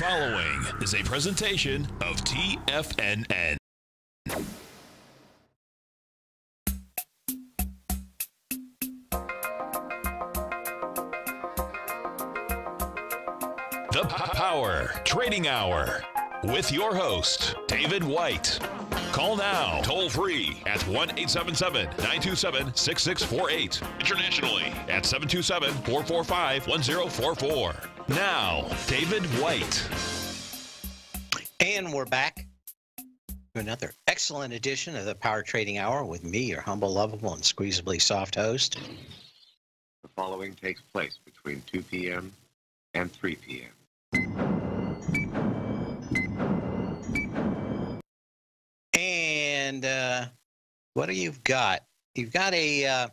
Following is a presentation of TFNN. The Power Trading Hour with your host, David White. Call now, toll free at 1 877 927 6648. Internationally at 727 445 1044. Now, David White. And we're back to another excellent edition of the Power Trading Hour with me, your humble, lovable, and squeezably soft host. The following takes place between 2 p.m. and 3 p.m. And uh, what do you've got? You've got a uh,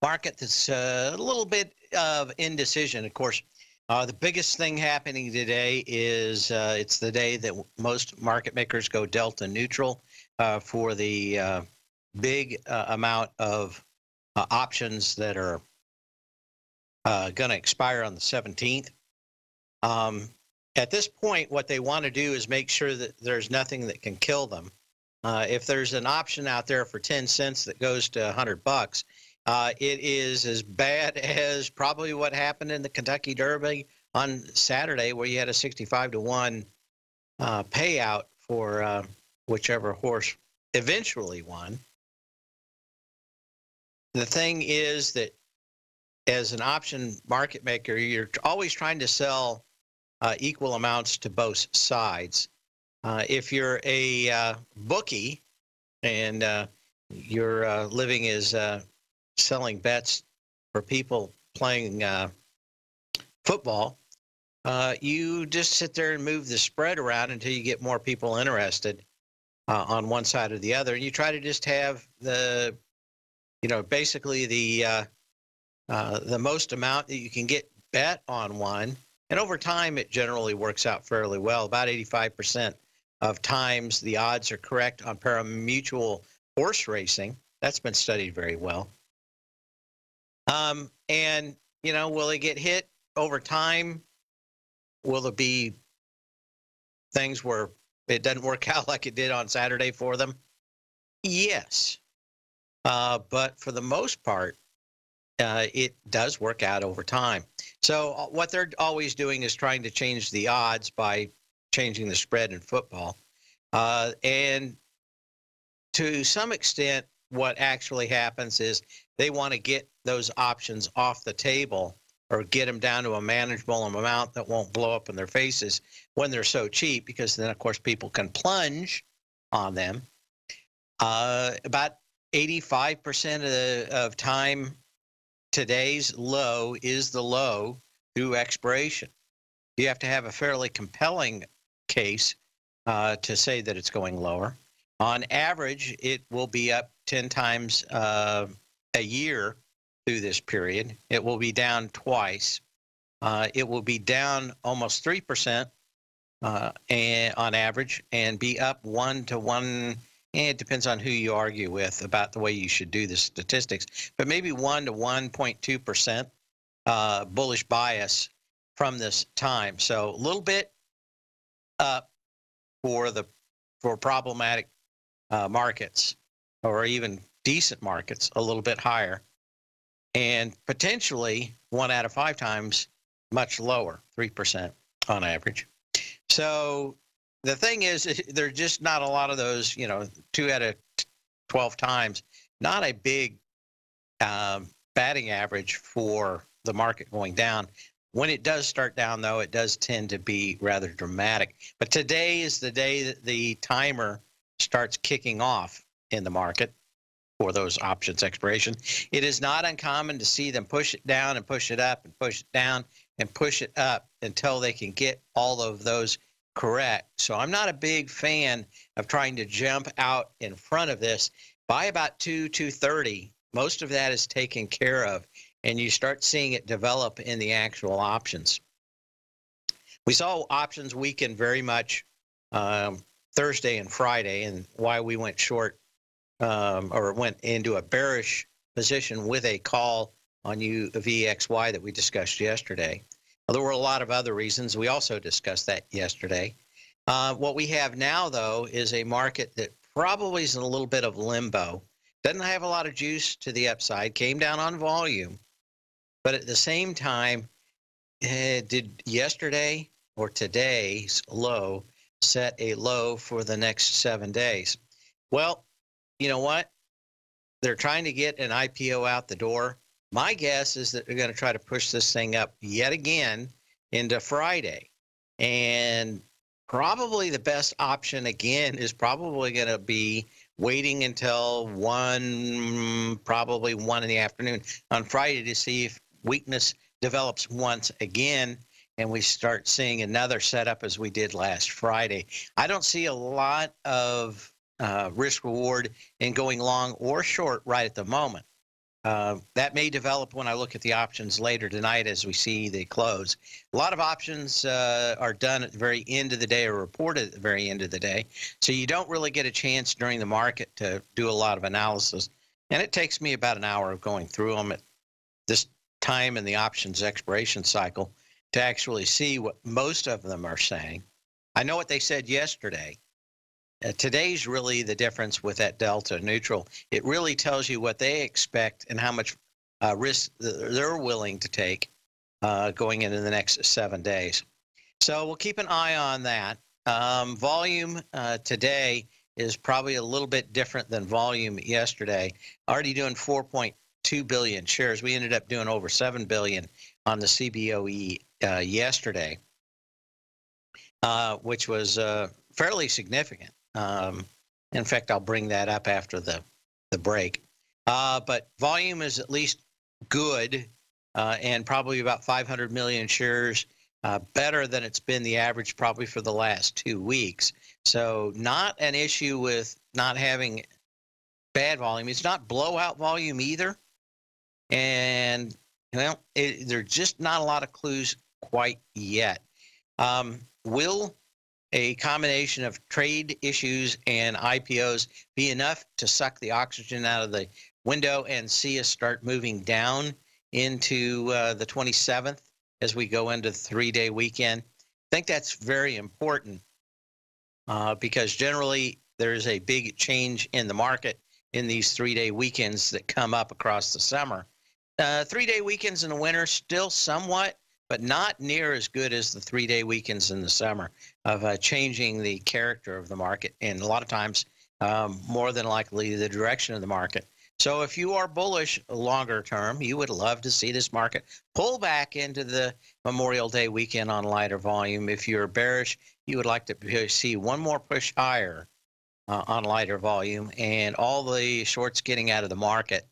market that's uh, a little bit of indecision. Of course, uh, the biggest thing happening today is uh, it's the day that most market makers go delta neutral uh, for the uh, big uh, amount of options that are going to expire on the 17th. Um, at this point, what they want to do is make sure that there's nothing that can kill them. if there's an option out there for 10 cents that goes to 100 bucks, uh, it is as bad as probably what happened in the Kentucky Derby on Saturday, where you had a 65 to 1 uh, payout for uh, whichever horse eventually won. The thing is that as an option market maker, you're always trying to sell uh, equal amounts to both sides. Uh, if you're a uh, bookie and your living is selling bets for people playing uh, football, uh, you just sit there and move the spread around until you get more people interested uh, on one side or the other, and you try to just have the, you know, basically the uh, uh, the most amount that you can get bet on one, and over time it generally works out fairly well. About 85% of times the odds are correct on pari-mutuel horse racing. That's been studied very well. Um, and, you know, will it get hit over time? Will there be things where it doesn't work out like it did on Saturday for them? Yes. Uh, but for the most part, uh, it does work out over time. So uh, what they're always doing is trying to change the odds by changing the spread in football. Uh, and to some extent, what actually happens is they want to get those options off the table or get them down to a manageable amount that won't blow up in their faces when they're so cheap, because then, of course, people can plunge on them. Uh, about 85% of, the, of time, today's low is the low through expiration. You have to have a fairly compelling case uh, to say that it's going lower. On average, it will be up 10 times uh, a year through this period. It will be down twice. Uh, it will be down almost 3% uh, and, on average and be up 1 to 1. And it depends on who you argue with about the way you should do the statistics, but maybe 1 to 1.2% uh, bullish bias from this time. So a little bit up for the for problematic uh, markets or even decent markets, a little bit higher and potentially one out of five times much lower, 3% on average. So the thing is, there's just not a lot of those, you know, two out of 12 times, not a big um, batting average for the market going down. When it does start down, though, it does tend to be rather dramatic. But today is the day that the timer starts kicking off in the market for those options expiration. It is not uncommon to see them push it down and push it up and push it down and push it up until they can get all of those correct. So I'm not a big fan of trying to jump out in front of this. By about 2 230, most of that is taken care of and you start seeing it develop in the actual options. We saw options weaken very much um, Thursday and Friday and why we went short um, or went into a bearish position with a call on UVXY that we discussed yesterday. There were a lot of other reasons. We also discussed that yesterday. Uh, what we have now, though, is a market that probably is in a little bit of limbo. Doesn't have a lot of juice to the upside, came down on volume, but at the same time, uh, did yesterday or today's low set a low for the next seven days? Well, you know what? They're trying to get an IPO out the door. My guess is that they're going to try to push this thing up yet again into Friday. And probably the best option again is probably going to be waiting until one, probably one in the afternoon on Friday to see if weakness develops once again and we start seeing another setup as we did last Friday. I don't see a lot of uh, risk reward in going long or short right at the moment. Uh, that may develop when I look at the options later tonight as we see the close. A lot of options uh, are done at the very end of the day or reported at the very end of the day. So you don't really get a chance during the market to do a lot of analysis. And it takes me about an hour of going through them at this time in the options expiration cycle to actually see what most of them are saying. I know what they said yesterday. Uh, today's really the difference with that delta neutral. It really tells you what they expect and how much uh, risk they're willing to take uh, going into the next seven days. So we'll keep an eye on that. Um, volume uh, today is probably a little bit different than volume yesterday. Already doing 4.2 billion shares. We ended up doing over 7 billion on the CBOE uh, yesterday, uh, which was fairly significant. Um, in fact, I'll bring that up after the, the break. Uh, but volume is at least good uh, and probably about 500 million shares uh, better than it's been the average probably for the last two weeks. So, not an issue with not having bad volume. It's not blowout volume either. And, well, it, there's just not a lot of clues quite yet. Um, will a combination of trade issues and IPOs be enough to suck the oxygen out of the window and see us start moving down into uh, the 27th as we go into the three day weekend? I think that's very important uh, because generally there's a big change in the market in these three day weekends that come up across the summer. Uh, three day weekends in the winter, still somewhat but not near as good as the three day weekends in the summer of uh, changing the character of the market. And a lot of times, um, more than likely, the direction of the market. So if you are bullish longer term, you would love to see this market pull back into the Memorial Day weekend on lighter volume. If you're bearish, you would like to see one more push higher uh, on lighter volume and all the shorts getting out of the market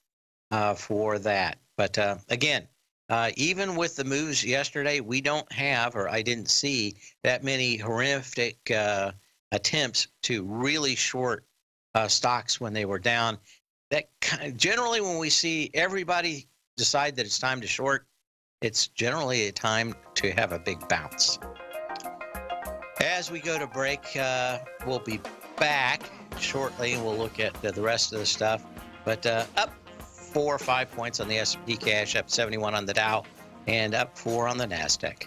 uh, for that. But uh, again, uh, even with the moves yesterday, we don't have, or I didn't see, that many horrific uh, attempts to really short uh, stocks when they were down. That generally, when we see everybody decide that it's time to short, it's generally a time to have a big bounce. As we go to break, uh, we'll be back shortly, and we'll look at the rest of the stuff. But uh, up four or five points on the S&P cash, up 71 on the Dow, and up four on the Nasdaq.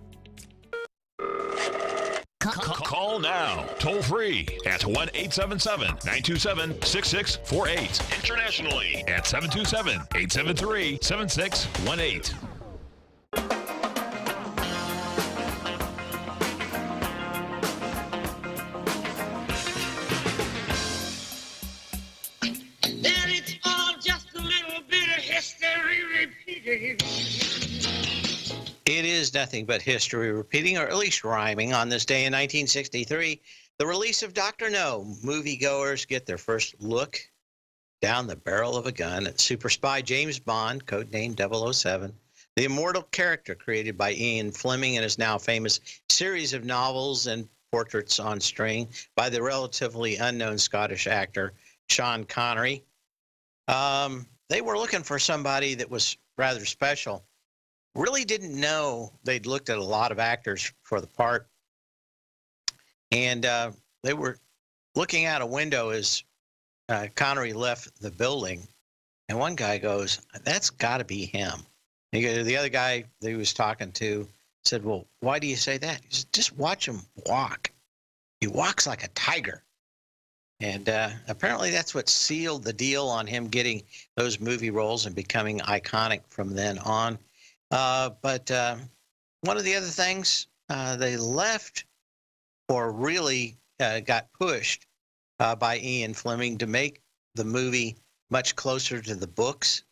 Call now, toll free at 1 877 927 6648. Internationally at 727 873 7618. That it's all just a little bit of history repeating. It is nothing but history repeating, or at least rhyming, on this day in 1963. The release of Dr. No. Moviegoers get their first look down the barrel of a gun at super spy James Bond, codenamed 007, the immortal character created by Ian Fleming in his now famous series of novels and portraits on string by the relatively unknown Scottish actor Sean Connery. Um, they were looking for somebody that was rather special really didn't know they'd looked at a lot of actors for the part. And uh, they were looking out a window as uh, connery left the building. And one guy goes that's got to be him. He- the other guy that he was talking to said well why do you say that? He said just watch him walk. He walks like a tiger. And uh, apparently that's what sealed the deal on him getting those movie roles and becoming iconic from then on but uh, one of the other things uh, they left or really uh, got pushed uh, by Ian Fleming to make the movie much closer to the books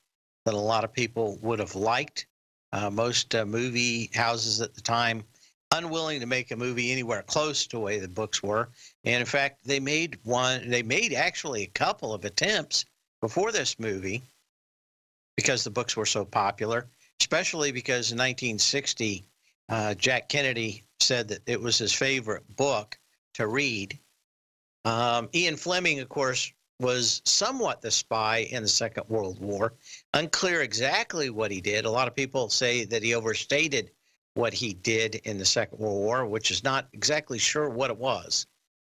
than a lot of people would have liked. Uh, most uh, movie houses at the time unwilling to make a movie anywhere close to the way the books were. And in fact, they made one. They made actually a couple of attempts before this movie because the books were so popular especially because in 1960, uh, Jack Kennedy said that it was his favorite book to read. Um, Ian Fleming, of course, was somewhat the spy in the Second World War. Unclear exactly what he did. A lot of people say that he overstated what he did in the Second World War, which is not exactly sure what it was.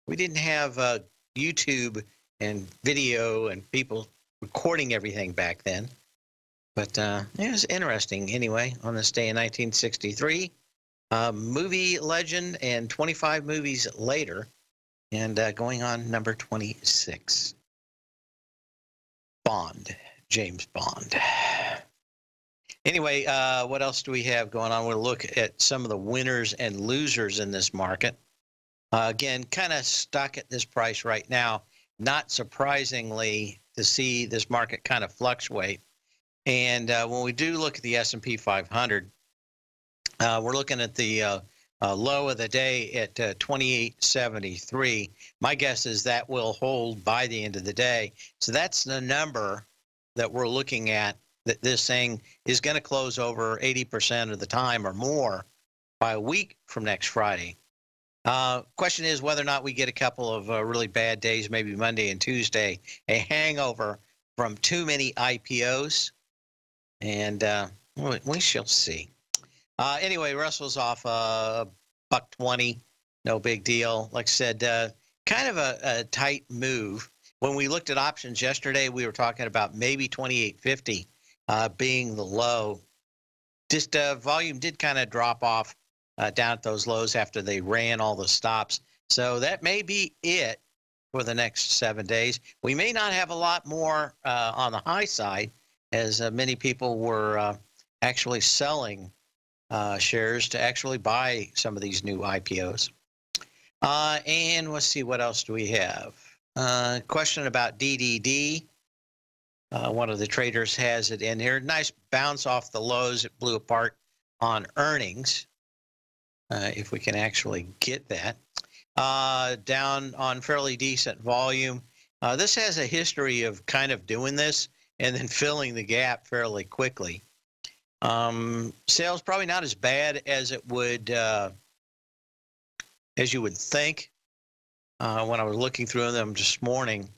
We didn't have uh, YouTube and video and people recording everything back then. But uh, it was interesting anyway on this day in 1963. Uh, movie legend and 25 movies later, and uh, going on number 26. Bond, James Bond. Anyway, uh, what else do we have going on? We'll look at some of the winners and losers in this market. Uh, again, kind of stuck at this price right now. Not surprisingly, to see this market kind of fluctuate. And uh, when we do look at the S&P 500, Uh, we're looking at the uh, uh, low of the day at uh, 28.73. My guess is that will hold by the end of the day. So that's the number that we're looking at that this thing is going to close over 80% of the time or more by a week from next Friday. Uh, question is whether or not we get a couple of uh, really bad days, maybe Monday and Tuesday, a hangover from too many IPOs, and uh, we, shall see. Uh, anyway, Russell's off uh, buck twenty, no big deal. Like I said, uh, kind of a, a tight move. When we looked at options yesterday, we were talking about maybe twenty eight fifty uh, being the low. Just uh, volume did kind of drop off uh, down at those lows after they ran all the stops. So that may be it for the next seven days. We may not have a lot more on the high side, as uh, many people were uh, actually selling uh, shares to actually buy some of these new IPOs. And let's see, what else do we have? Question about DDD. Uh, one of the traders has it in here. Nice bounce off the lows. It blew apart on earnings. Uh, if we can actually get that. Uh, down on fairly decent volume. This has a history of kind of doing this and then filling the gap fairly quickly. Um, sales probably not as bad as it would uh, as you would think uh, when I was looking through them this morning,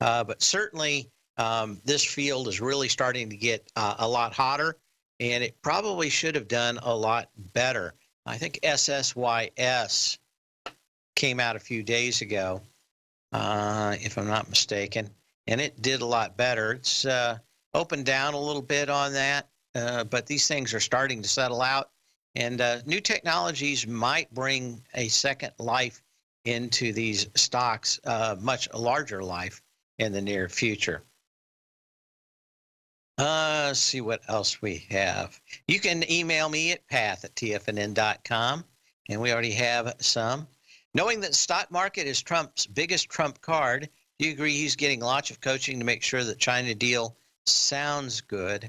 uh, but certainly um, this field is really starting to get uh, a lot hotter, and it probably should have done a lot better. I think SSYS came out a few days ago, uh, if I'm not mistaken, and it did a lot better. It's uh, opened down a little bit on that. Uh, but these things are starting to settle out. And uh, new technologies might bring a second life into these stocks, uh, much larger life in the near future. Uh, see what else we have. You can email me at path at tfnn.com, and we already have some. Knowing that stock market is Trump's biggest trump card, do you agree he's getting lots of coaching to make sure that China deal sounds good?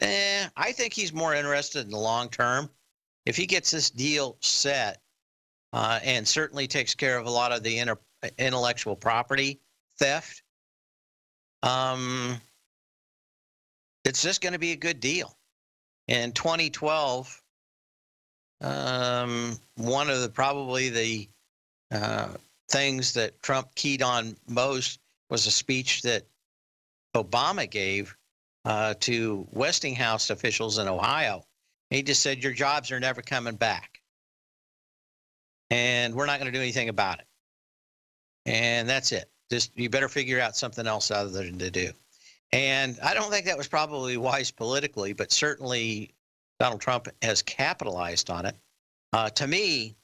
Eh, I think he's more interested in the long term. If he gets this deal set uh, and certainly takes care of a lot of the inter- intellectual property theft, um, it's just going to be a good deal. In 2012, um, one of the probably the uh, things that Trump keyed on most was a speech that Obama gave uh, to Westinghouse officials in Ohio. He just said, Your jobs are never coming back. And we're not going to do anything about it. And that's it. Just you better figure out something else other than to do. And I don't think that was probably wise politically, but certainly Donald Trump has capitalized on it. Uh, to me,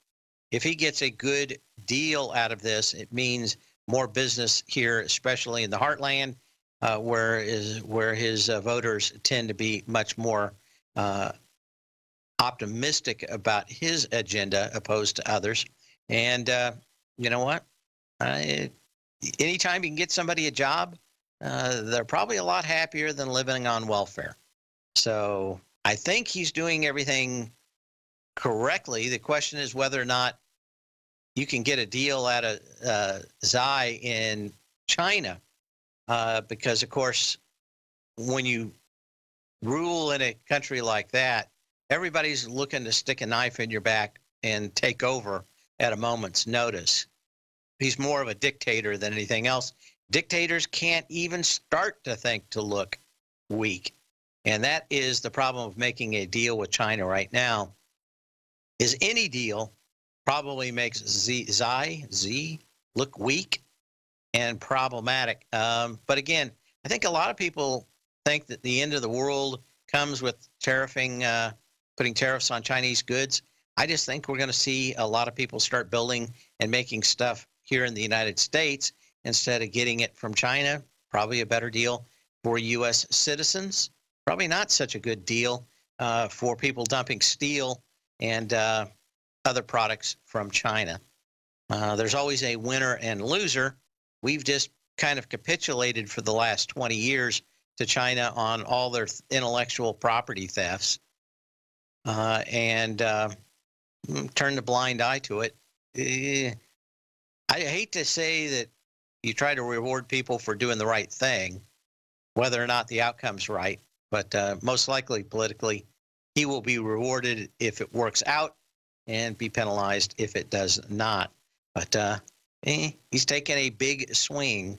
if he gets a good deal out of this, it means more business here, especially in the heartland uh, where is where his uh, voters tend to be much more uh, optimistic about his agenda opposed to others. And uh, you know what? I, anytime you can get somebody a job, uh, they're probably a lot happier than living on welfare. So I think he's doing everything correctly. The question is whether or not you can get a deal at a uh, Xi in China uh, because, of course, when you rule in a country like that, everybody's looking to stick a knife in your back and take over at a moment's notice. He's more of a dictator than anything else. Dictators can't even start to think to look weak. And that is the problem of making a deal with China right now. Is any deal probably makes Z, Xi, Z look weak and problematic. Um, but again, I think a lot of people think that the end of the world comes with tariffing, uh, putting tariffs on Chinese goods. I just think we're going to see a lot of people start building and making stuff here in the United States instead of getting it from China. Probably a better deal for U.S. citizens. Probably not such a good deal uh, for people dumping steel and uh, other products from China. Uh, there's always a winner and loser we've just kind of capitulated for the last 20 years to China on all their intellectual property thefts. uh, and uh, mm, turn the blind eye to it. Eh, I hate to say that you try to reward people for doing the right thing, whether or not the outcome's right, but uh, most likely politically, he will be rewarded if it works out and be penalized if it does not. But uh, eh, he's taking a big swing,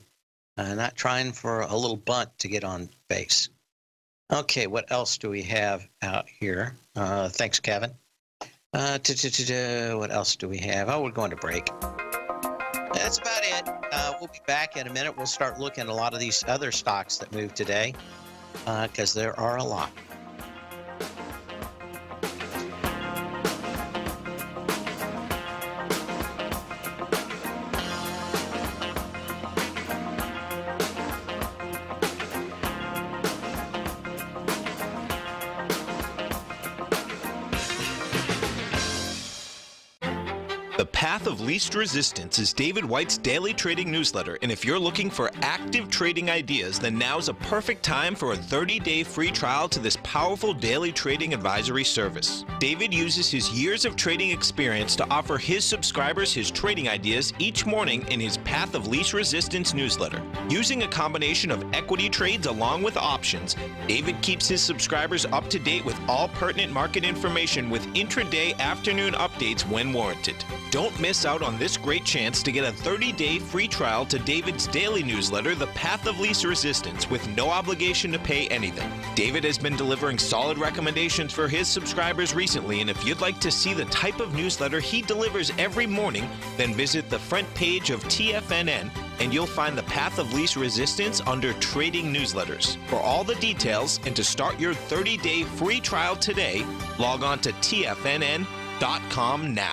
uh, not trying for a little bunt to get on base. Okay, what else do we have out here? Uh, thanks, Kevin. Uh, what else do we have? Oh, we're going to break. That's about it. Uh, we'll be back in a minute. We'll start looking at a lot of these other stocks that moved today because uh, there are a lot. Of Least Resistance is David White's daily trading newsletter, and if you're looking for active trading ideas, then now's a perfect time for a 30-day free trial to this powerful daily trading advisory service. David uses his years of trading experience to offer his subscribers his trading ideas each morning in his Path of Least Resistance newsletter. Using a combination of equity trades along with options, David keeps his subscribers up to date with all pertinent market information with intraday afternoon updates when warranted. Don't miss out on this great chance to get a 30-day free trial to David's daily newsletter, The Path of Least Resistance, with no obligation to pay anything. David has been delivering solid recommendations for his subscribers recently, and if you'd like to see the type of newsletter he delivers every morning, then visit the front page of TFNN and you'll find the Path of Least Resistance under Trading Newsletters. For all the details and to start your 30-day free trial today, log on to tfnn.com now.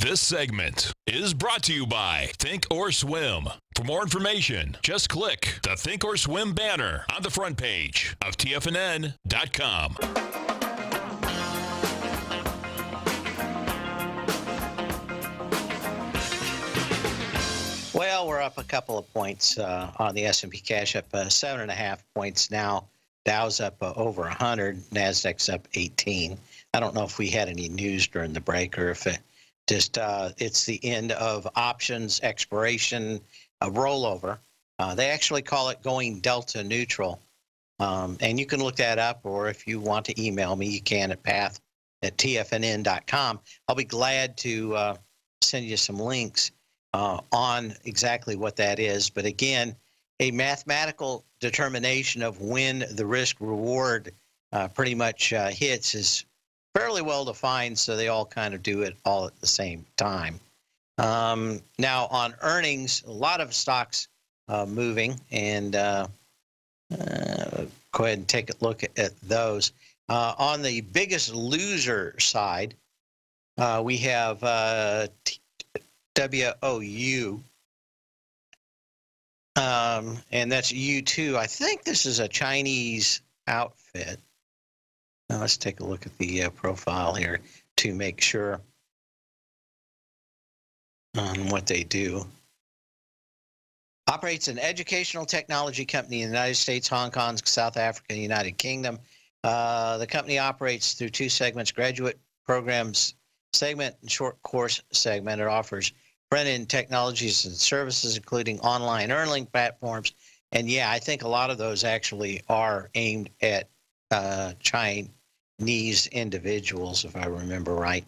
This segment is brought to you by Think or Swim. For more information, just click the Think or Swim banner on the front page of TFNN.com. Well, we're up a couple of points uh, on the S&P cash, up uh, seven and a half points now. Dow's up uh, over 100, Nasdaq's up 18. I don't know if we had any news during the break or if it just uh, it's the end of options expiration rollover. Uh, they actually call it going delta neutral, um, and you can look that up. Or if you want to email me, you can at path at tfnn.com. I'll be glad to uh, send you some links uh, on exactly what that is. But again, a mathematical determination of when the risk reward uh, pretty much uh, hits is fairly well defined, so they all kind of do it all at the same time. Um, now, on earnings, a lot of stocks uh, moving, and uh, uh, go ahead and take a look at, at those. Uh, on the biggest loser side, uh, we have uh, WOU, um, and that's U2. I think this is a Chinese outfit. Now let's take a look at the uh, profile here to make sure on what they do. Operates an educational technology company in the United States, Hong Kong, South Africa, and United Kingdom. Uh, the company operates through two segments graduate programs segment and short course segment. It offers front-end technologies and services, including online earning platforms. And yeah, I think a lot of those actually are aimed at uh, Chinese individuals, if I remember right.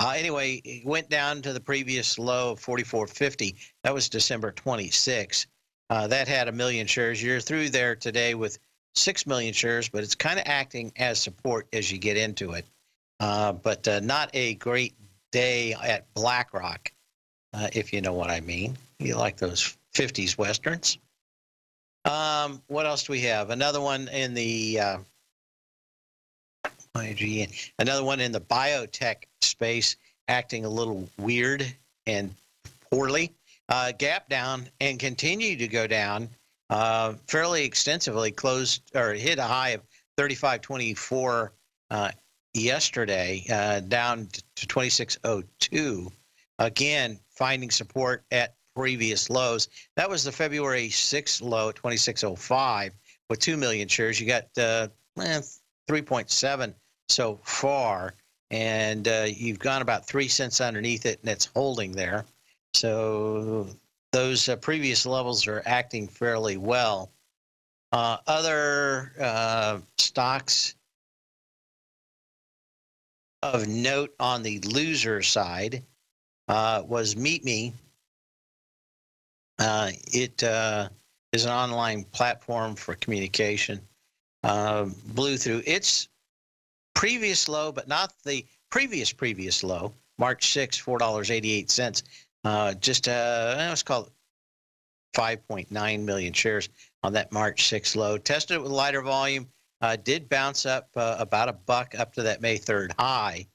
Uh, anyway, it went down to the previous low of 44.50. That was December 26. Uh, that had a million shares. You're through there today with 6 million shares, but it's kind of acting as support as you get into it. Uh, but uh, not a great day at Black Rock, uh, if you know what I mean. You like those 50s Westerns. Um, what else do we have? Another one in the uh, another one in the biotech space acting a little weird and poorly. Uh, gap down and continue to go down uh, fairly extensively. Closed or hit a high of 35.24 uh, yesterday, uh, down to 26.02. Again, finding support at previous lows. That was the February 6th low at 26.05 with 2 million shares. You got uh, eh, 3.7 so far, and uh, you've gone about three cents underneath it, and it's holding there. So those uh, previous levels are acting fairly well. Uh, other uh, stocks of note on the loser side uh, was MeetMe. Uh, it is an online platform for communication. blew through its previous low, but not the previous previous low, March 6, $4.88. Uh, just, uh, let's call it 5.9 million shares on that March 6 low. Tested it with lighter volume, uh, did bounce up uh, about a buck up to that May 3rd high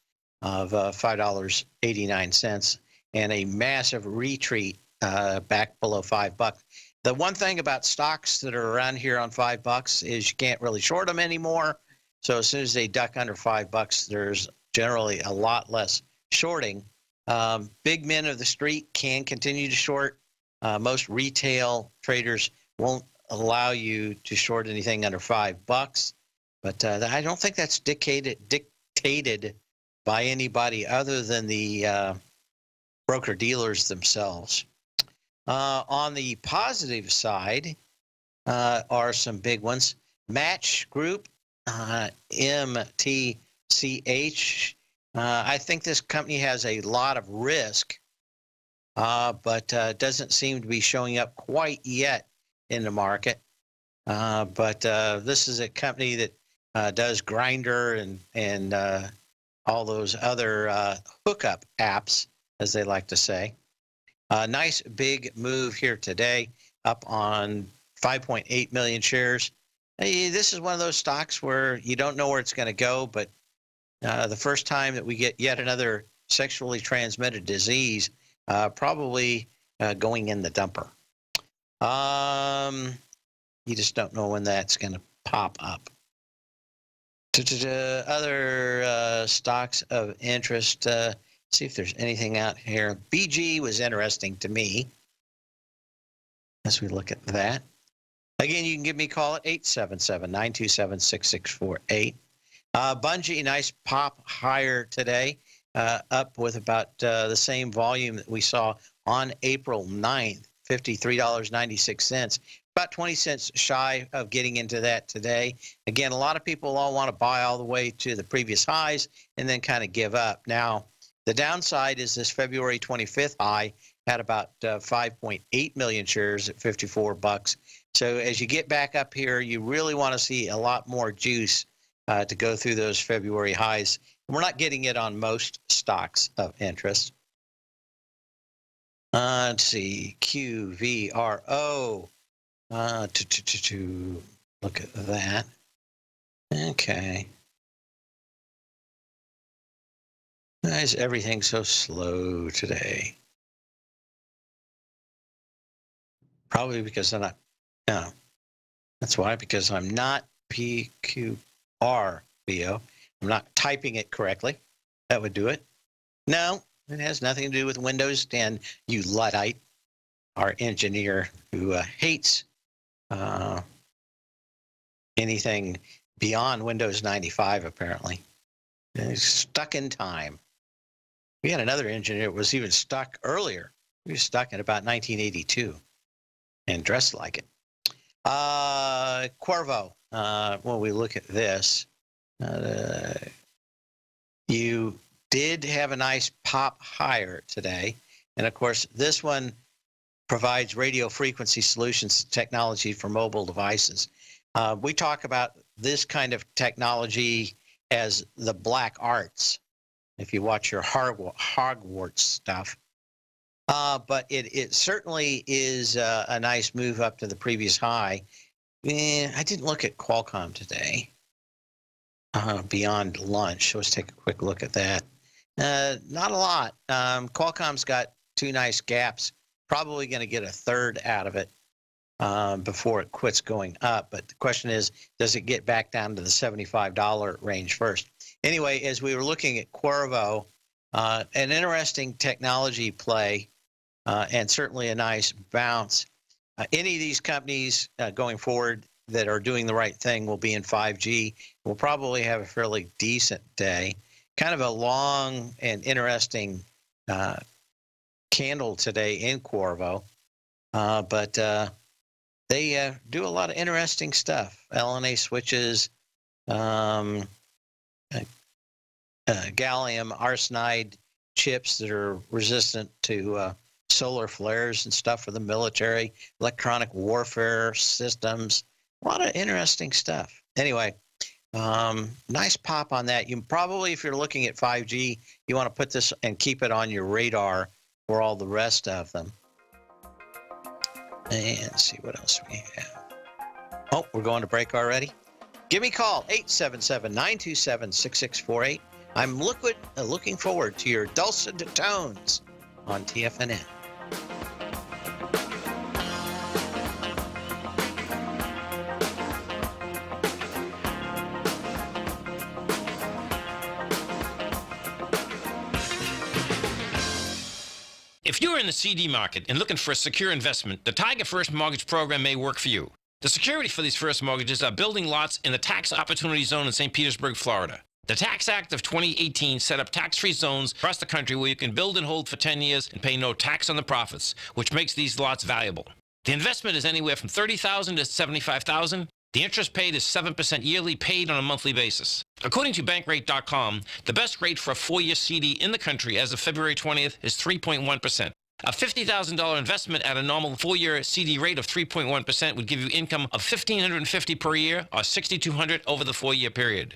of uh, $5.89 and a massive retreat uh, back below five bucks. The one thing about stocks that are around here on five bucks is you can't really short them anymore. So as soon as they duck under five bucks, there's generally a lot less shorting. Um, big men of the street can continue to short. Uh, most retail traders won't allow you to short anything under five bucks, but uh, I don't think that's dictated dictated by anybody other than the uh, broker dealers themselves. Uh, on the positive side uh, are some big ones. Match Group uh, MTCH. Uh, I think this company has a lot of risk, uh, but uh, doesn't seem to be showing up quite yet in the market. Uh, but uh, this is a company that uh, does Grindr and and all those other hookup apps, as they like to say. nice big move here today, up on 5.8 million shares. Hey, this is one of those stocks where you don't know where it's going to go, but uh, the first time that we get yet another sexually transmitted disease, uh, probably uh, going in the dumper. Um, you just don't know when that's going to pop up. Other uh, stocks of interest. Uh, see if there's anything out here. BG was interesting to me as we look at that. Again, you can give me a call at 877 927 6648. Uh, Bunge, nice pop higher today, uh, up with about uh, the same volume that we saw on April 9th, $53.96. About 20 cents shy of getting into that today. Again, a lot of people all want to buy all the way to the previous highs and then kind of give up. Now, the downside is this February 25th high had about uh, 5.8 million shares at 54 bucks. So as you get back up here, you really want to see a lot more juice uh, to go through those February highs We're not getting it on most stocks of interest. Uh, let's see, QVRO. Uh, to, to, to, to look at that. Okay. Why is everything so slow today? Probably because I'm not. No, that's why. Because I'm not PQRVO. I'm not typing it correctly. That would do it. No, it has nothing to do with Windows 10. You luddite, our engineer who uh, hates uh, anything beyond Windows 95. Apparently, and he's stuck in time. We had another engineer that was even stuck earlier. He was stuck in about 1982 and dressed like it. Uh, Qorvo, uh, when we look at this, uh, you did have a nice pop higher today. And of course, this one provides radio frequency solutions technology for mobile devices. Uh, we talk about this kind of technology as the black arts if you watch your Hogwarts stuff. Uh, but it, it certainly is uh, a nice move up to the previous high. I didn't look at Qualcomm today uh, beyond lunch. Let's take a quick look at that. Uh, not a lot. Um, Qualcomm's got two nice gaps. Probably going to get a third out of it um, before it quits going up. But the question is, does it get back down to the $75 range first? Anyway, as we were looking at Qorvo, uh, an interesting technology play uh, and certainly a nice bounce. Uh, any of these companies uh, going forward that are doing the right thing will be in 5G. We'll probably have a fairly decent day. Kind of a long and interesting uh, candle today in Qorvo, uh, but they uh, do a lot of interesting stuff. LNA switches, um, gallium arsenide chips that are resistant to solar flares and stuff for the military, electronic warfare systems, a lot of interesting stuff. Anyway, um, nice pop on that. You probably, if you're looking at 5G, you want to put this and keep it on your radar for all the rest of them. And see what else we have. Oh, we're going to break already? Give me a call, 877-927-6648. I'm liquid, uh, looking forward to your dulcet tones on TFNN. If you're in the CD market and looking for a secure investment, the Tiger First Mortgage Program may work for you. The security for these first mortgages are building lots in the tax opportunity zone in St. Petersburg, Florida. The Tax Act of 2018 set up tax free zones across the country where you can build and hold for 10 years and pay no tax on the profits, which makes these lots valuable. The investment is anywhere from 30,000 to 75,000. the interest paid is 7% yearly, paid on a monthly basis. According to Bankrate.com, the best rate for a four year CD in the country as of February 20th is 3.1%. A $50,000 investment at a normal four-year CD rate of 3.1% would give you income of 1,550 per year or 6,200 over the four-year period.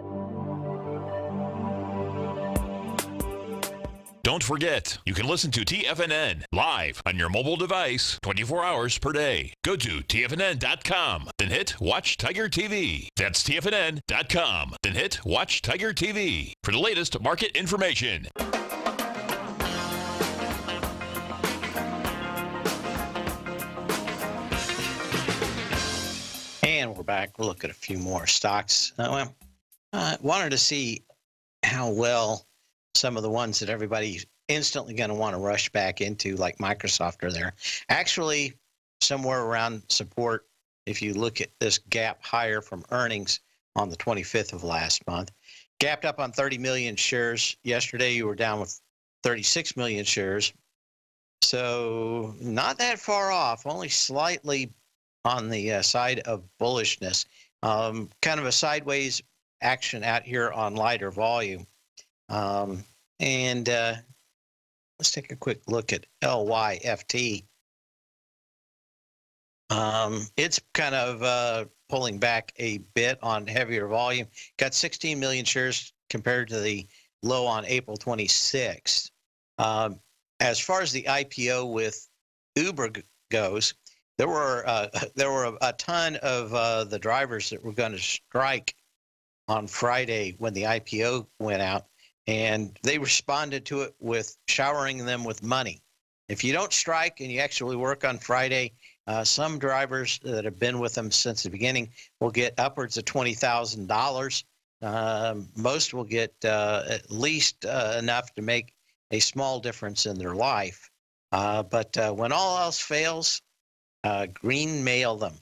Don't forget, you can listen to TFNN live on your mobile device 24 hours per day. Go to TFNN.com, then hit Watch Tiger TV. That's TFNN.com, then hit Watch Tiger TV for the latest market information. And we're back. We'll look at a few more stocks. Uh, well, I wanted to see how well some of the ones that everybody's instantly going to want to rush back into, like Microsoft, are there. Actually, somewhere around support, if you look at this gap higher from earnings on the 25th of last month, gapped up on 30 million shares. Yesterday, you were down with 36 million shares. So, not that far off, only slightly on the uh, side of bullishness. Um, kind of a sideways action out here on lighter volume. Um, and uh, let's take a quick look at LYFT. Um, it's kind of uh, pulling back a bit on heavier volume. Got 16 million shares compared to the low on April 26th. Um, as far as the IPO with Uber goes, there were uh, there were a, ton of uh, the drivers that were going to strike on Friday when the IPO went out, and they responded to it with showering them with money. If you don't strike and you actually work on Friday, uh, some drivers that have been with them since the beginning will get upwards of twenty thousand um, dollars. Most will get uh, at least uh, enough to make a small difference in their life. Uh, but uh, when all else fails, uh, green mail them.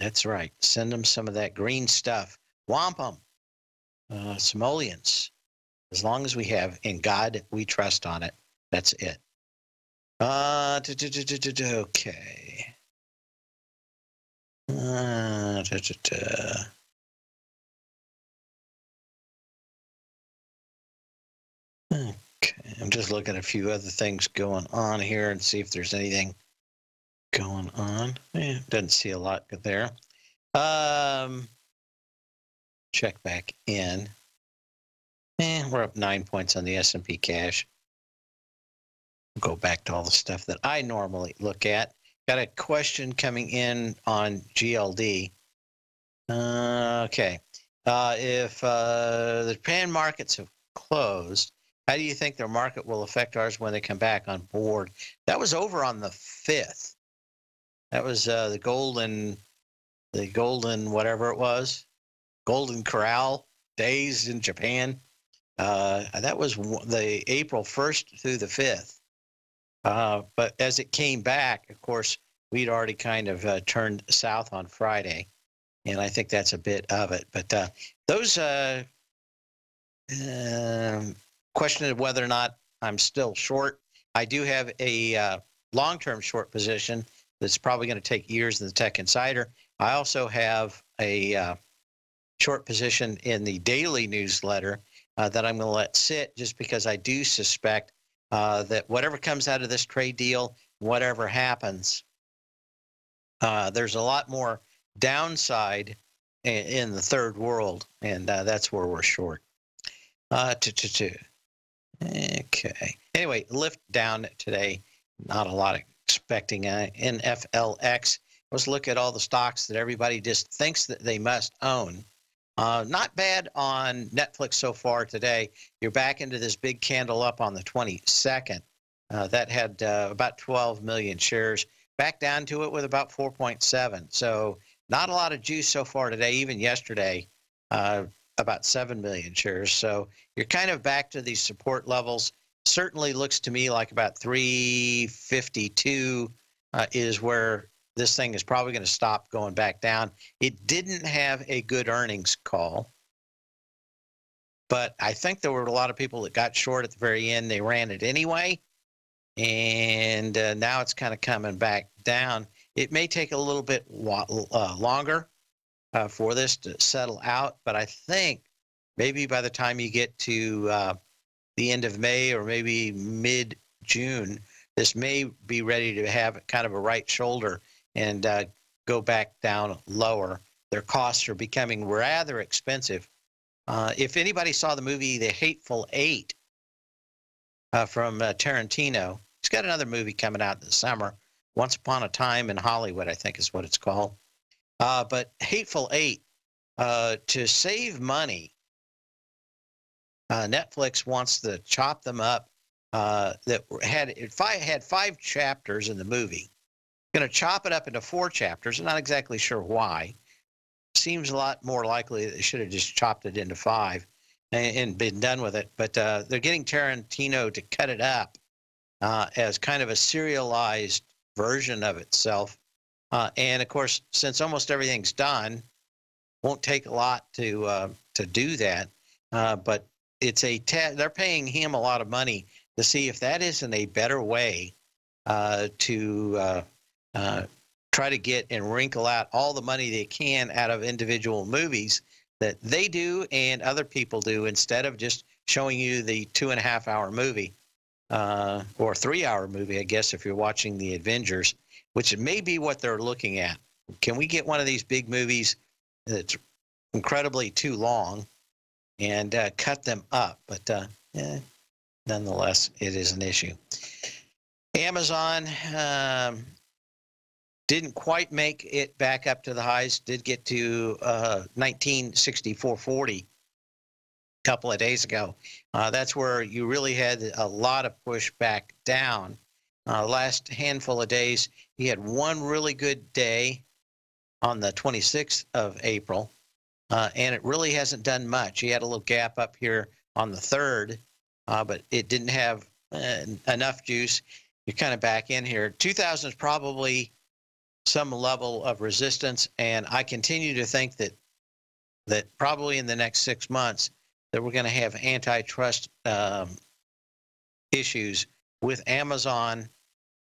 That's right. Send them some of that green stuff. Wampum, simoleons. As long as we have in God we trust on it, that's it. Uh, okay. Uh, Okay, I'm just looking at a few other things going on here and see if there's anything going on. Yeah, doesn't see a lot there. Um, check back in. And we're up nine points on the S&P cash. Go back to all the stuff that I normally look at. Got a question coming in on GLD. Uh, okay. Uh, if uh, the Japan markets have closed, how do you think their market will affect ours when they come back on board? That was over on the 5th. That was uh, the golden, the golden whatever it was, golden corral days in Japan. Uh, that was the April 1st through the 5th. Uh, but as it came back, of course, we'd already kind of uh, turned south on Friday, and I think that's a bit of it. But uh, those uh, um, question of whether or not I'm still short. I do have a uh, long-term short position that's probably going to take years in the Tech Insider. I also have a short position in the daily newsletter uh, that I'm going to let sit just because I do suspect uh, that whatever comes out of this trade deal, whatever happens, uh, there's a lot more downside in, in the third world, and uh, that's where we're short. Uh, okay. Anyway, Lyft down today. Not a lot expecting uh, NFLX. Let's look at all the stocks that everybody just thinks that they must own. Uh, not bad on Netflix so far today. You're back into this big candle up on the 22nd. Uh, that had uh, about 12 million shares. Back down to it with about 4.7. So not a lot of juice so far today. Even yesterday, uh, about 7 million shares. So you're kind of back to these support levels. Certainly looks to me like about 352 uh, is where this thing is probably going to stop going back down. It didn't have a good earnings call, but I think there were a lot of people that got short at the very end. They ran it anyway, and uh, now it's kind of coming back down. It may take a little bit uh, longer uh, for this to settle out, but I think maybe by the time you get to uh, the end of May or maybe mid June, this may be ready to have kind of a right shoulder and uh, go back down lower. Their costs are becoming rather expensive. Uh, if anybody saw the movie The Hateful Eight uh, from uh, Tarantino, he's got another movie coming out this summer. Once Upon a Time in Hollywood, I think is what it's called. Uh, but Hateful Eight, uh, to save money, Netflix wants to chop them up. that had had five chapters in the movie, going to chop it up into four chapters. I'm not exactly sure why. Seems a lot more likely they should have just chopped it into five and, and been done with it. But uh, they're getting Tarantino to cut it up uh, as kind of a serialized version of itself. Uh, and of course, since almost everything's done, won't take a lot to uh, to do that. Uh, but it's a te- they're paying him a lot of money to see if that isn't a better way uh, to uh, try to get and wrinkle out all the money they can out of individual movies that they do and other people do instead of just showing you the two and a half hour movie uh, or three hour movie, I guess, if you're watching the Avengers, which may be what they're looking at. Can we get one of these big movies that's incredibly too long and uh, cut them up? But uh, eh, nonetheless, it is an issue. Amazon um, didn't quite make it back up to the highs. Did get to uh, 1964.40 a couple of days ago. Uh, that's where you really had a lot of push back down. Uh, last handful of days, he had one really good day on the 26th of April, uh, and it really hasn't done much. He had a little gap up here on the 3rd, uh, but it didn't have uh, enough juice. You're kind of back in here. 2000 is probably some level of resistance. And I continue to think that that probably in the next six months that we're going to have antitrust um, issues with Amazon,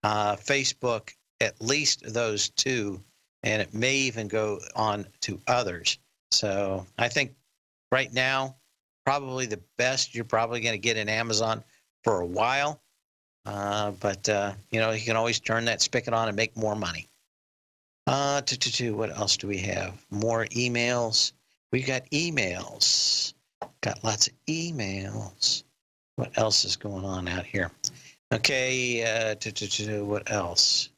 uh, Facebook, at least those two, and it may even go on to others. So I think right now, probably the best you're probably going to get in Amazon for a while. Uh, but uh, you know, you can always turn that spigot on and make more money. Uh, to, to, to, what else do we have? More emails. We've got emails. Got lots of emails. What else is going on out here? Okay, uh, to, to, to, what else?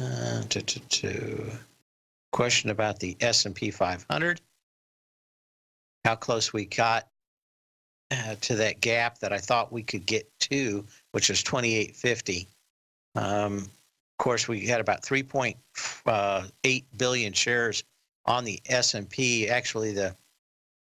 Uh, to, to, to. Question about the S&P 500. How close we got uh, to that gap that I thought we could get to, which was 2850. Um, of course, we had about 3.8 uh, shares on the S&P. Actually, the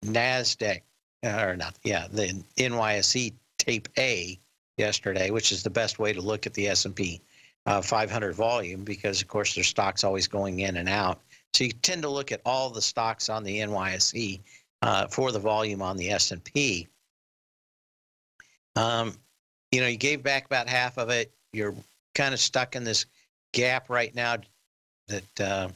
Nasdaq, uh, or not, yeah, the NYSE Tape A yesterday, which is the best way to look at the S&P uh, 500 volume because, of course, their stocks always going in and out. So you tend to look at all the stocks on the NYSE uh, for the volume on the S&P. Um, you know, you gave back about half of it. You're kind of stuck in this gap right now that uh,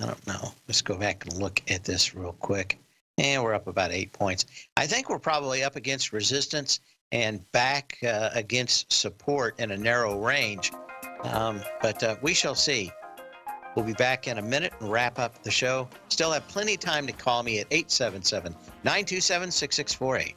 I don't know. Let's go back and look at this real quick. And we're up about eight points. I think we're probably up against resistance and back uh, against support in a narrow range. Um, but uh, we shall see. We'll be back in a minute and wrap up the show. Still have plenty of time to call me at 877 927 6648.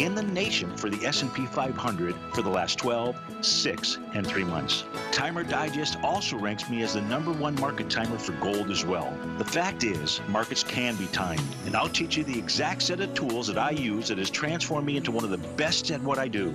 in the nation for the S&P 500 for the last 12, 6, and 3 months. Timer Digest also ranks me as the number one market timer for gold as well. The fact is, markets can be timed, and I'll teach you the exact set of tools that I use that has transformed me into one of the best at what I do.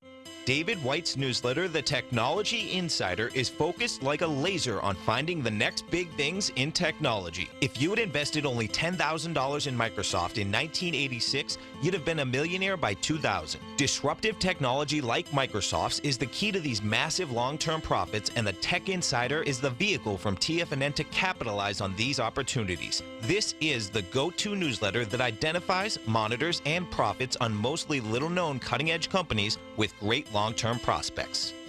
David White's newsletter, The Technology Insider, is focused like a laser on finding the next big things in technology. If you had invested only $10,000 in Microsoft in 1986, you'd have been a millionaire by 2000. Disruptive technology like Microsoft's is the key to these massive long-term profits, and the Tech Insider is the vehicle from TFNN to capitalize on these opportunities. This is the go-to newsletter that identifies, monitors, and profits on mostly little-known cutting-edge companies with great long-term prospects.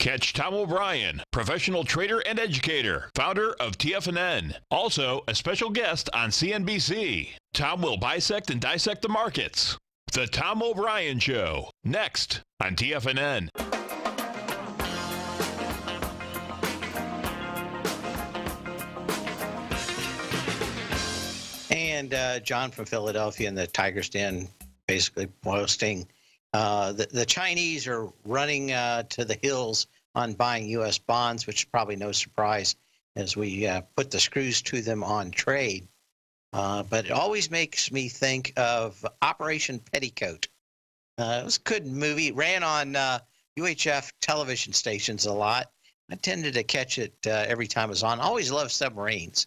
Catch Tom O'Brien, professional trader and educator, founder of TFNN. Also, a special guest on CNBC. Tom will bisect and dissect the markets. The Tom O'Brien Show, next on TFNN. And uh, John from Philadelphia and the Tiger's Den basically posting uh, the, the Chinese are running uh, to the hills on buying U.S. bonds, which is probably no surprise as we uh, put the screws to them on trade. Uh, but it always makes me think of Operation Petticoat. Uh, it was a good movie. It ran on UHF television stations a lot. I tended to catch it every time it was on. I always loved submarines.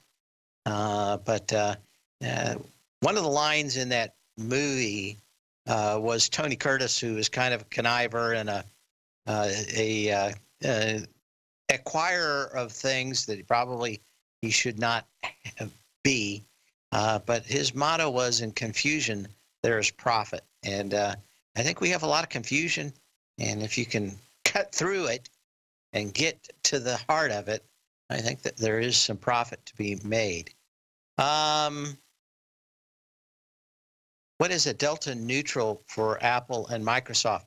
but one of the lines in that movie uh, was Tony Curtis, who was kind of a conniver and a uh, a uh, acquirer of things that he probably he should not be. Uh, but his motto was, "In confusion, there is profit." And uh, I think we have a lot of confusion, and if you can cut through it and get to the heart of it, I think that there is some profit to be made. Um, what is a delta neutral for Apple and Microsoft?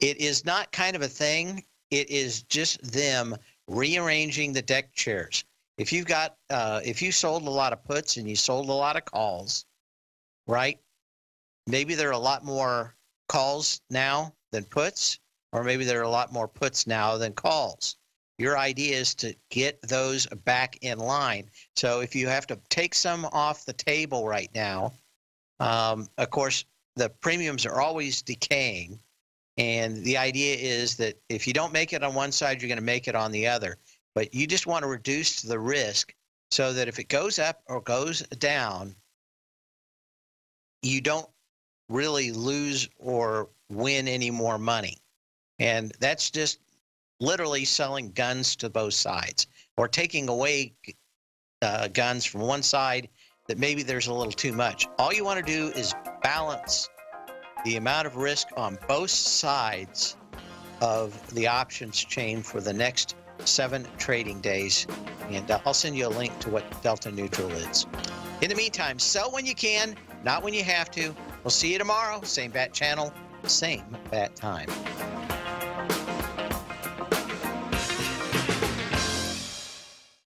It is not kind of a thing. It is just them rearranging the deck chairs. If you've got, uh, if you sold a lot of puts and you sold a lot of calls, right? Maybe there are a lot more calls now than puts, or maybe there are a lot more puts now than calls. Your idea is to get those back in line. So if you have to take some off the table right now, um, of course, the premiums are always decaying. And the idea is that if you don't make it on one side, you're going to make it on the other. But you just want to reduce the risk so that if it goes up or goes down, you don't really lose or win any more money. And that's just literally selling guns to both sides or taking away uh, guns from one side that maybe there's a little too much. All you want to do is balance the amount of risk on both sides of the options chain for the next seven trading days. And uh, I'll send you a link to what Delta Neutral is. In the meantime, sell when you can, not when you have to. We'll see you tomorrow. Same bat channel, same bat time.